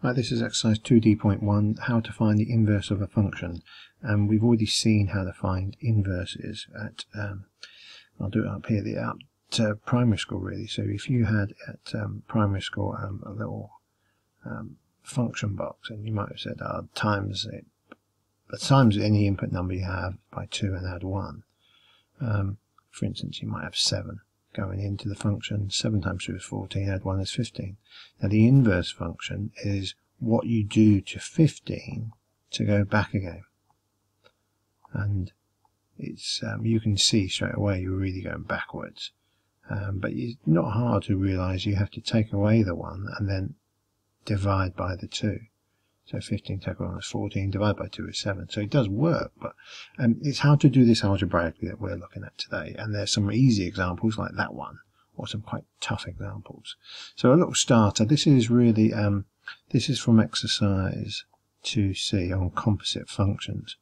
Right, this is exercise 2d.1, how to find the inverse of a function. And we've already seen how to find inverses at, um, I'll do it up here, the at uh, primary school really. So if you had at um, primary school um, a little um, function box, and you might have said uh, times it, times any input number you have by 2 and add 1. Um, for instance, you might have 7 going into the function. 7 times 2 is 14, add 1 is 15. Now the inverse function is what you do to 15 to go back again. And it's um, you can see straight away you're really going backwards. Um, but it's not hard to realize you have to take away the 1 and then divide by the 2. So 15 take away is 14, divided by 2 is 7. So it does work, but um, it's how to do this algebraically that we're looking at today. And there's some easy examples like that one, or some quite tough examples. So a little starter, this is really, um, this is from exercise 2c on composite functions.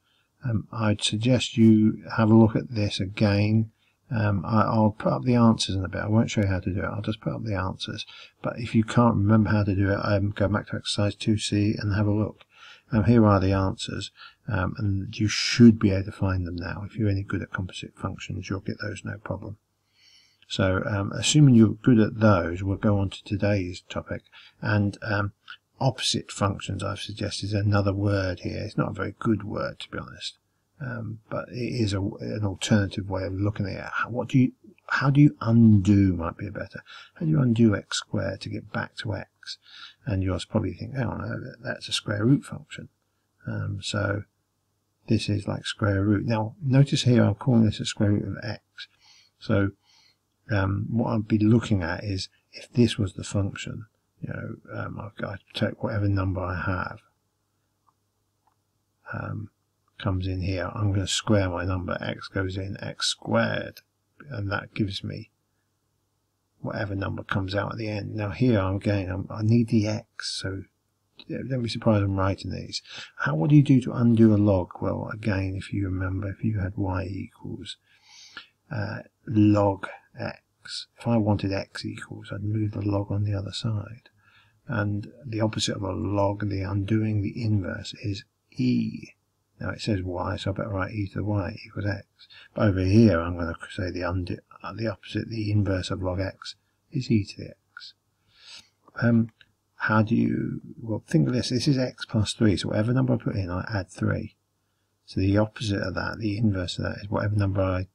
Um, I'd suggest you have a look at this again um, I, will put up the answers in a bit. I won't show you how to do it. I'll just put up the answers. But if you can't remember how to do it, um, go back to exercise 2c and have a look. Um, here are the answers, um, and you should be able to find them now. If you're any good at composite functions, you'll get those no problem. So, um, assuming you're good at those, we'll go on to today's topic. And um, opposite functions, I've suggested, is another word here. It's not a very good word, to be honest. Um, but it is a, an alternative way of looking at it. What do you, how do you undo might be a better. How do you undo x squared to get back to x? And you'll probably think, oh no, that's a square root function. Um, so this is like square root. Now notice here I'm calling this a square root of x. So um, what I'd be looking at is if this was the function, you know, um, I've got to take whatever number I have. Um, comes in here, I'm going to square my number. x goes in x squared, and that gives me whatever number comes out at the end. Now here I'm going, I'm, i need the x, so don't be surprised I'm writing these. How what do you do to undo a log? Well, again, if you remember, if you had y equals uh, log x, if I wanted x equals, I'd move the log on the other side. And the opposite of a log, the undoing, the inverse, is e. Now it says y, so I better write e to the y equals x. But over here, I'm going to say the, uh, the opposite, the inverse of log x is e to the x. Um, how do you, well, think of this. This is x plus 3, so whatever number I put in, I add 3. So the opposite of that, the inverse of that, is whatever number I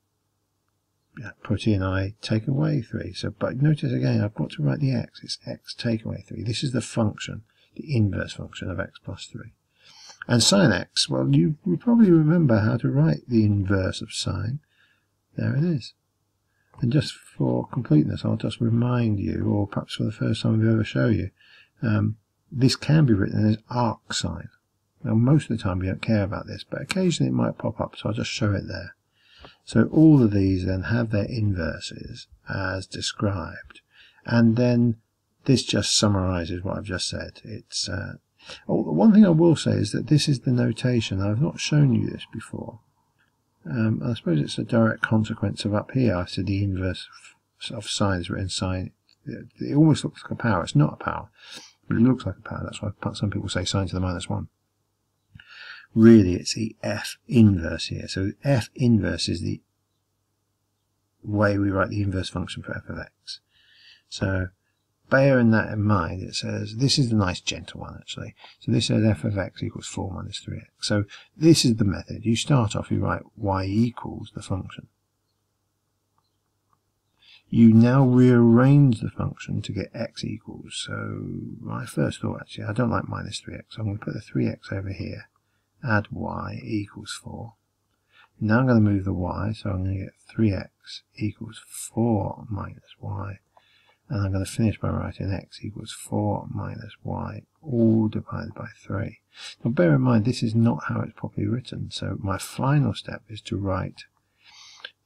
put in, I take away 3. So, but notice again, I've got to write the x. It's x take away 3. This is the function, the inverse function of x plus 3. And sine x, well, you, you probably remember how to write the inverse of sine. There it is. And just for completeness, I'll just remind you, or perhaps for the first time we ever show you, um, this can be written as arc sine. Now, most of the time we don't care about this, but occasionally it might pop up, so I'll just show it there. So all of these then have their inverses as described. And then this just summarizes what I've just said. It's uh, Oh, one thing I will say is that this is the notation. I've not shown you this before. Um, I suppose it's a direct consequence of up here. I said the inverse of sine is written sine. It almost looks like a power. It's not a power, but it looks like a power. That's why some people say sine to the minus 1. Really, it's the f inverse here. So f inverse is the way we write the inverse function for f of x. So bearing that in mind, it says, this is the nice gentle one actually. So this says f of x equals 4 minus 3x. So this is the method. You start off, you write y equals the function. You now rearrange the function to get x equals. So my first thought actually, I don't like minus 3x. So I'm going to put the 3x over here. Add y equals 4. Now I'm going to move the y, so I'm going to get 3x equals 4 minus y and I'm going to finish by writing x equals 4 minus y all divided by 3. Now bear in mind this is not how it's properly written so my final step is to write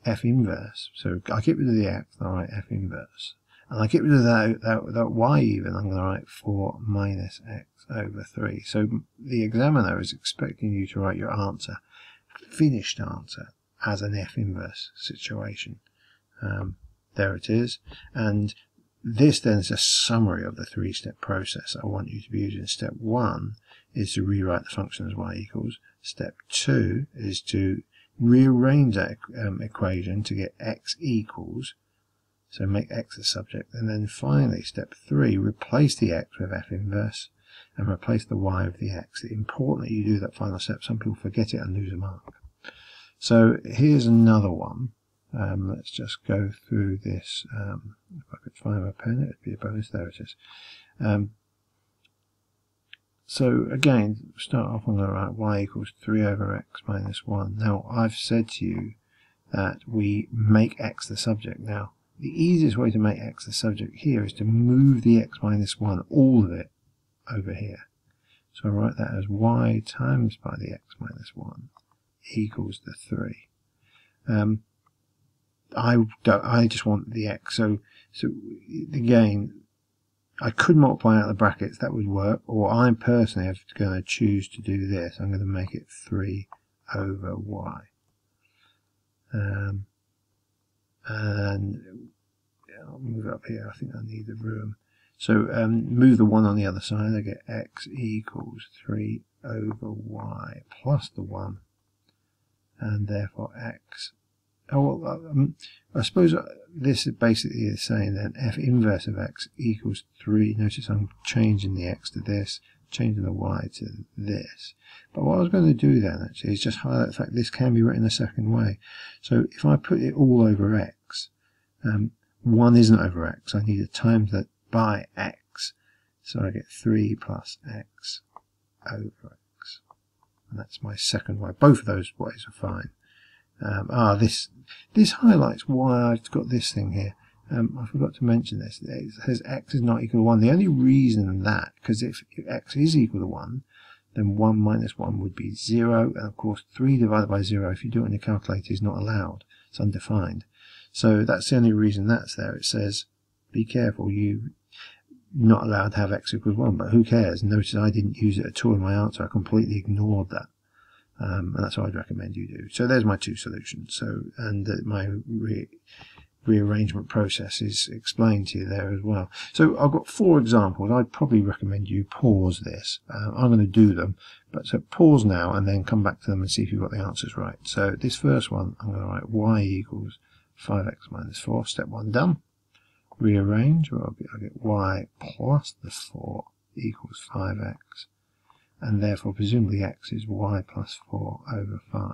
f inverse. So I get rid of the x and I write f inverse. And I get rid of that, that, that y even, I'm going to write 4 minus x over 3. So the examiner is expecting you to write your answer, finished answer, as an f inverse situation. Um, there it is. And this then is a summary of the three-step process I want you to be using. Step one is to rewrite the function as y equals. Step two is to rearrange that um, equation to get x equals. So make x the subject. And then finally, step three, replace the x with f inverse and replace the y with the x. It's important that you do that final step. Some people forget it and lose a mark. So here's another one. Um, let's just go through this. Um, if I could find my pen, it would be a bonus. There it is. Um, so again, start off on the right, y equals 3 over x minus 1. Now, I've said to you that we make x the subject. Now, the easiest way to make x the subject here is to move the x minus 1, all of it, over here. So I write that as y times by the x minus 1 equals the 3. Um, I don't, I just want the x. So, so again, I could multiply out the brackets, that would work, or I'm personally going to choose to do this. I'm going to make it 3 over y. Um, and I'll move up here, I think I need the room. So um, move the 1 on the other side, I get x equals 3 over y plus the 1, and therefore x Oh, well, um, I suppose uh, this is basically saying that f inverse of x equals 3. Notice I'm changing the x to this, changing the y to this. But what I was going to do then actually is just highlight the fact this can be written a second way. So if I put it all over x, um, 1 isn't over x. I need to times that by x. So I get 3 plus x over x. And that's my second way. Both of those ways are fine. Um, ah, this this highlights why I've got this thing here. Um, I forgot to mention this. It says x is not equal to 1. The only reason that, because if, if x is equal to 1, then 1 minus 1 would be 0. And of course, 3 divided by 0, if you do it in a calculator, is not allowed. It's undefined. So that's the only reason that's there. It says, be careful, you not allowed to have x equals 1, but who cares? Notice I didn't use it at all in my answer. I completely ignored that. Um, and that's what I'd recommend you do. So there's my two solutions. So and uh, my re rearrangement process is explained to you there as well. So I've got four examples. I'd probably recommend you pause this. Uh, I'm going to do them, but so pause now and then come back to them and see if you've got the answers right. So this first one, I'm going to write y equals 5x minus 4. Step one done. Rearrange, well, I'll get, I'll get y plus the 4 equals 5x and therefore presumably x is y plus 4 over 5.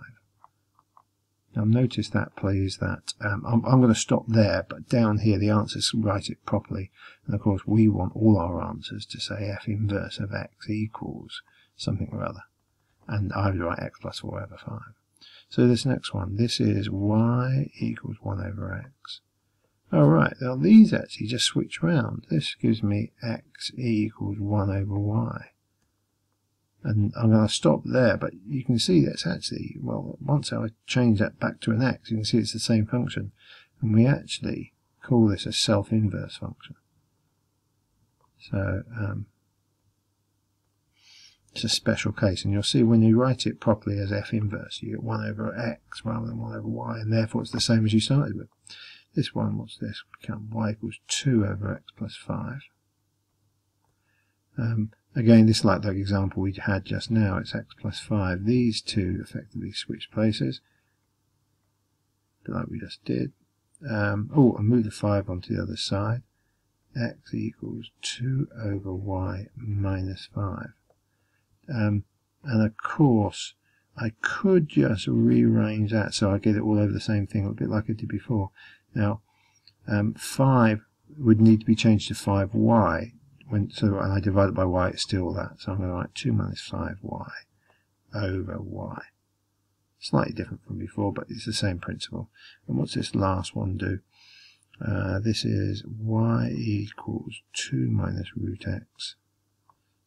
Now notice that please that um, I'm, I'm, going to stop there but down here the answers write it properly and of course we want all our answers to say f inverse of x equals something or other and I would write x plus 4 over 5. So this next one, this is y equals 1 over x. Alright, now these actually just switch around. This gives me x equals 1 over y and I'm going to stop there but you can see that's actually well once I change that back to an x you can see it's the same function. And we actually call this a self-inverse function. So um, it's a special case. And you'll see when you write it properly as f inverse you get 1 over x rather than 1 over y and therefore it's the same as you started with. This one what's this? Become y equals 2 over x plus 5 um, Again, this like the example we had just now, it's x plus 5. These two effectively switch places, like we just did. Um, oh, and move the 5 onto the other side. x equals 2 over y minus 5. Um, and of course, I could just rearrange that so I get it all over the same thing, a bit like I did before. Now, um, 5 would need to be changed to 5y when, so and I divide it by y, it's still that. So I'm going to write 2 minus 5y over y. Slightly different from before, but it's the same principle. And what's this last one do? Uh, this is y equals 2 minus root x.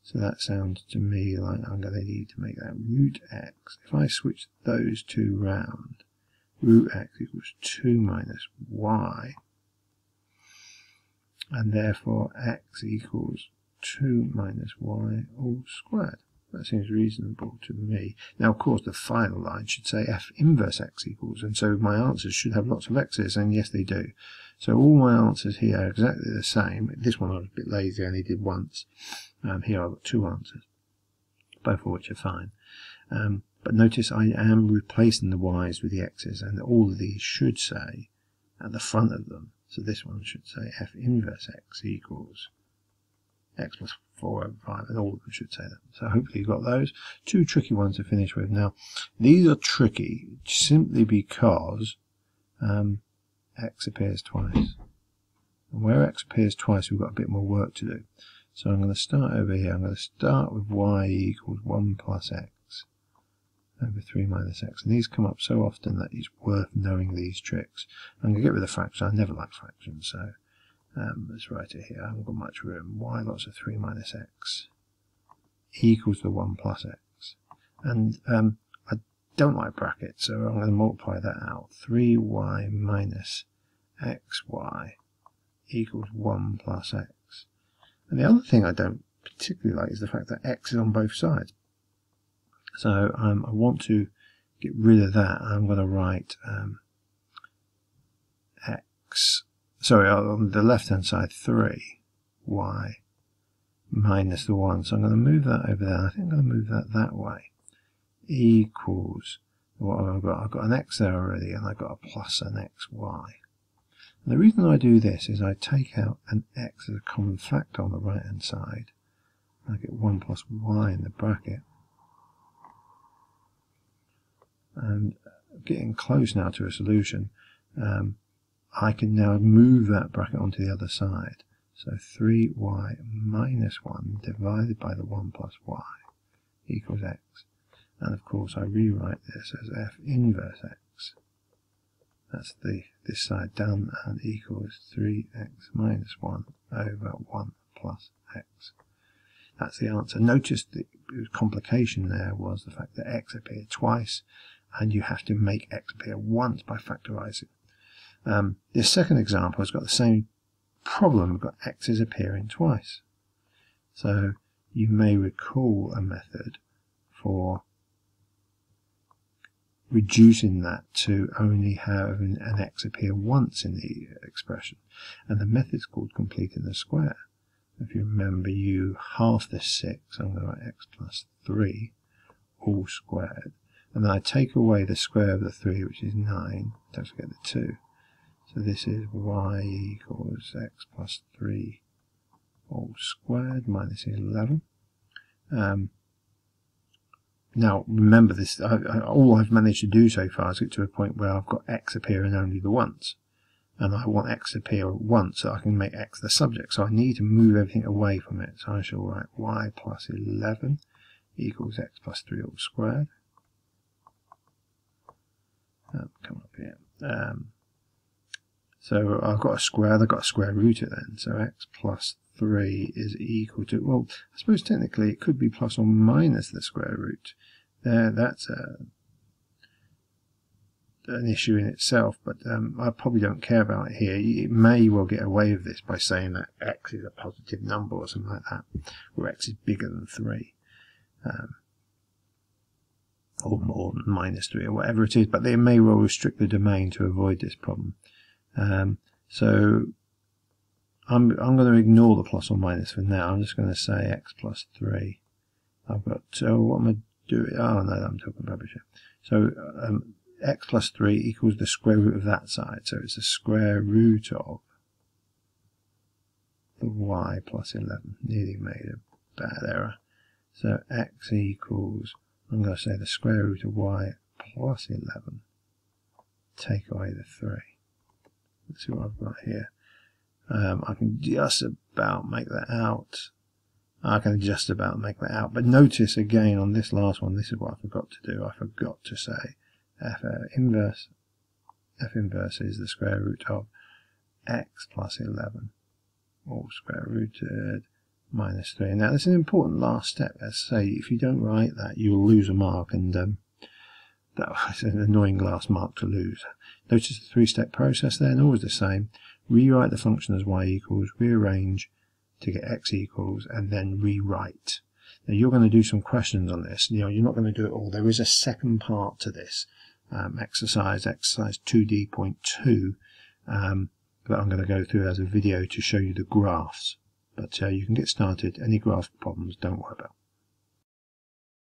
So that sounds to me like I'm going to need to make that root x. If I switch those two round, root x equals 2 minus y and therefore x equals 2 minus y all squared. That seems reasonable to me. Now, of course, the final line should say f inverse x equals, and so my answers should have lots of x's, and yes, they do. So all my answers here are exactly the same. This one I was a bit lazy, I only did once. Um, here I've got two answers, both of which are fine. Um, but notice I am replacing the y's with the x's, and all of these should say at the front of them. So this one should say f inverse x equals x plus 4 over 5, and all of them should say that. So hopefully you've got those. Two tricky ones to finish with. Now, these are tricky simply because um, x appears twice. And where x appears twice, we've got a bit more work to do. So I'm going to start over here. I'm going to start with y equals 1 plus x over 3 minus x. And these come up so often that it's worth knowing these tricks. I'm going to get rid of fractions. I never like fractions, so um, let's write it here. I haven't got much room. y lots of 3 minus x equals the 1 plus x. And um, I don't like brackets, so I'm going to multiply that out. 3y minus xy equals 1 plus x. And the other thing I don't particularly like is the fact that x is on both sides. So um, I want to get rid of that. I'm going to write um, x sorry, on the left-hand side, 3, y, minus the 1. So I'm going to move that over there. I think I'm going to move that that way. Equals, what have I got? I've got an x there already, and I've got a plus an xy. And the reason I do this is I take out an x as a common factor on the right-hand side. I get 1 plus y in the bracket. And getting close now to a solution. Um, I can now move that bracket onto the other side. So 3y minus 1 divided by the 1 plus y equals x. And of course I rewrite this as f inverse x. That's the this side down and equals 3x minus 1 over 1 plus x. That's the answer. Notice the complication there was the fact that x appeared twice and you have to make x appear once by factorizing. Um, this second example has got the same problem. We've got x's appearing twice. So you may recall a method for reducing that to only having an x appear once in the expression. And the method is called completing the square. If you remember, you half this 6, I'm going to write x plus 3, all squared. And then I take away the square of the 3, which is 9. Don't forget the 2. So this is y equals x plus 3 all squared minus 11. Um, now, remember this, I, I, all I've managed to do so far is get to a point where I've got x appearing only the once. And I want x to appear once so I can make x the subject. So I need to move everything away from it. So I shall write y plus 11 equals x plus 3 all squared. Come up here. Um, so I've got a square, I've got a square root it then. So x plus 3 is equal to, well, I suppose technically it could be plus or minus the square root. There, that's a, an issue in itself, but um, I probably don't care about it here. It may well get away with this by saying that x is a positive number or something like that, where x is bigger than 3. Um, or more than minus 3 or whatever it is, but they may well restrict the domain to avoid this problem. Um, so I'm, I'm going to ignore the plus or minus for now. I'm just going to say x plus 3. I've got, so what am I doing? Oh, no, I'm talking rubbish here. So um, x plus 3 equals the square root of that side. So it's the square root of the y plus 11. Nearly made a bad error. So x equals, I'm going to say the square root of y plus 11. Take away the 3. Let's see what I've got here. Um, I can just about make that out. I can just about make that out. But notice again on this last one, this is what I forgot to do. I forgot to say f inverse f inverse is the square root of x plus 11 all square rooted minus 3. Now, this is an important last step. As I say, if you don't write that, you'll lose a mark, and um, that was an annoying last mark to lose. Notice the three-step process then, always the same. Rewrite the function as y equals, rearrange to get x equals, and then rewrite. Now, you're going to do some questions on this. You know, you're not going to do it all. There is a second part to this um, exercise, exercise 2D.2, um, that I'm going to go through as a video to show you the graphs. But uh, you can get started. Any graph problems, don't worry about.